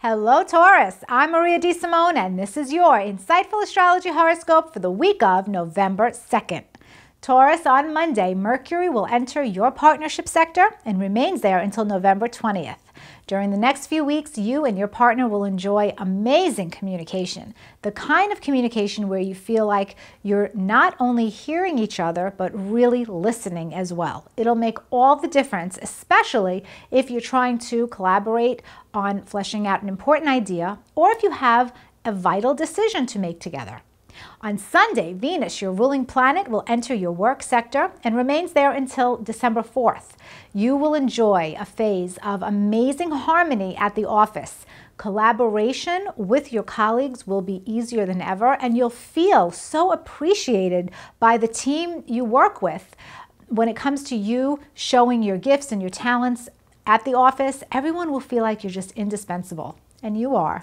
Hello, Taurus. I'm Maria DeSimone, and this is your insightful astrology horoscope for the week of November 2nd. Taurus, on Monday, Mercury will enter your partnership sector and remains there until November 20th. During the next few weeks, you and your partner will enjoy amazing communication. The kind of communication where you feel like you're not only hearing each other, but really listening as well. It'll make all the difference, especially if you're trying to collaborate on fleshing out an important idea or if you have a vital decision to make together. On Sunday, Venus, your ruling planet, will enter your work sector and remains there until December 4th. You will enjoy a phase of amazing harmony at the office. Collaboration with your colleagues will be easier than ever, and you'll feel so appreciated by the team you work with. When it comes to you showing your gifts and your talents at the office, everyone will feel like you're just indispensable, and you are.